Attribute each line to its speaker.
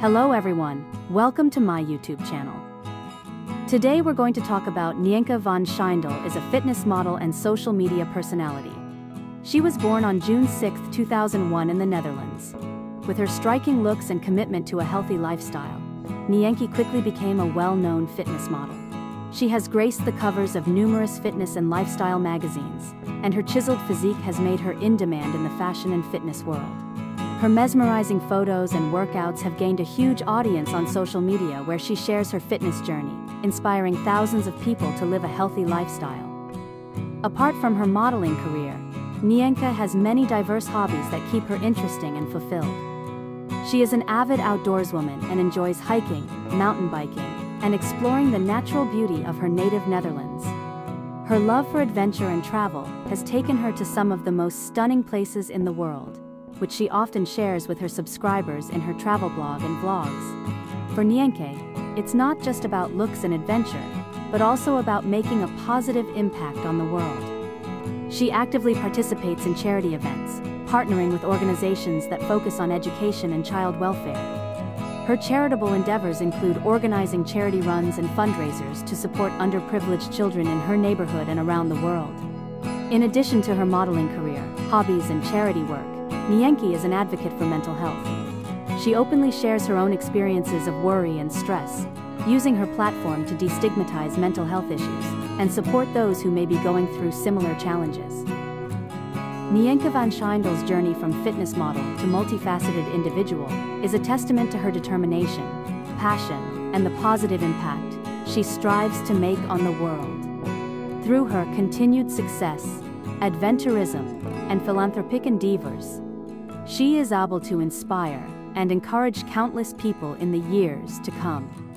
Speaker 1: Hello everyone, welcome to my YouTube channel. Today we're going to talk about Nienke van Schijndel is a fitness model and social media personality. She was born on June 6, 2001 in the Netherlands. With her striking looks and commitment to a healthy lifestyle, Nienke quickly became a well-known fitness model. She has graced the covers of numerous fitness and lifestyle magazines, and her chiseled physique has made her in demand in the fashion and fitness world. Her mesmerizing photos and workouts have gained a huge audience on social media where she shares her fitness journey, inspiring thousands of people to live a healthy lifestyle. Apart from her modeling career, Nienke has many diverse hobbies that keep her interesting and fulfilled. She is an avid outdoorswoman and enjoys hiking, mountain biking, and exploring the natural beauty of her native Netherlands. Her love for adventure and travel has taken her to some of the most stunning places in the world which she often shares with her subscribers in her travel blog and vlogs. For Nienke, it's not just about looks and adventure, but also about making a positive impact on the world. She actively participates in charity events, partnering with organizations that focus on education and child welfare. Her charitable endeavors include organizing charity runs and fundraisers to support underprivileged children in her neighborhood and around the world. In addition to her modeling career, hobbies and charity work, Nienke is an advocate for mental health. She openly shares her own experiences of worry and stress, using her platform to destigmatize mental health issues and support those who may be going through similar challenges. Nienke van Schijndel's journey from fitness model to multifaceted individual is a testament to her determination, passion, and the positive impact she strives to make on the world. Through her continued success, adventurism, and philanthropic endeavors, she is able to inspire and encourage countless people in the years to come.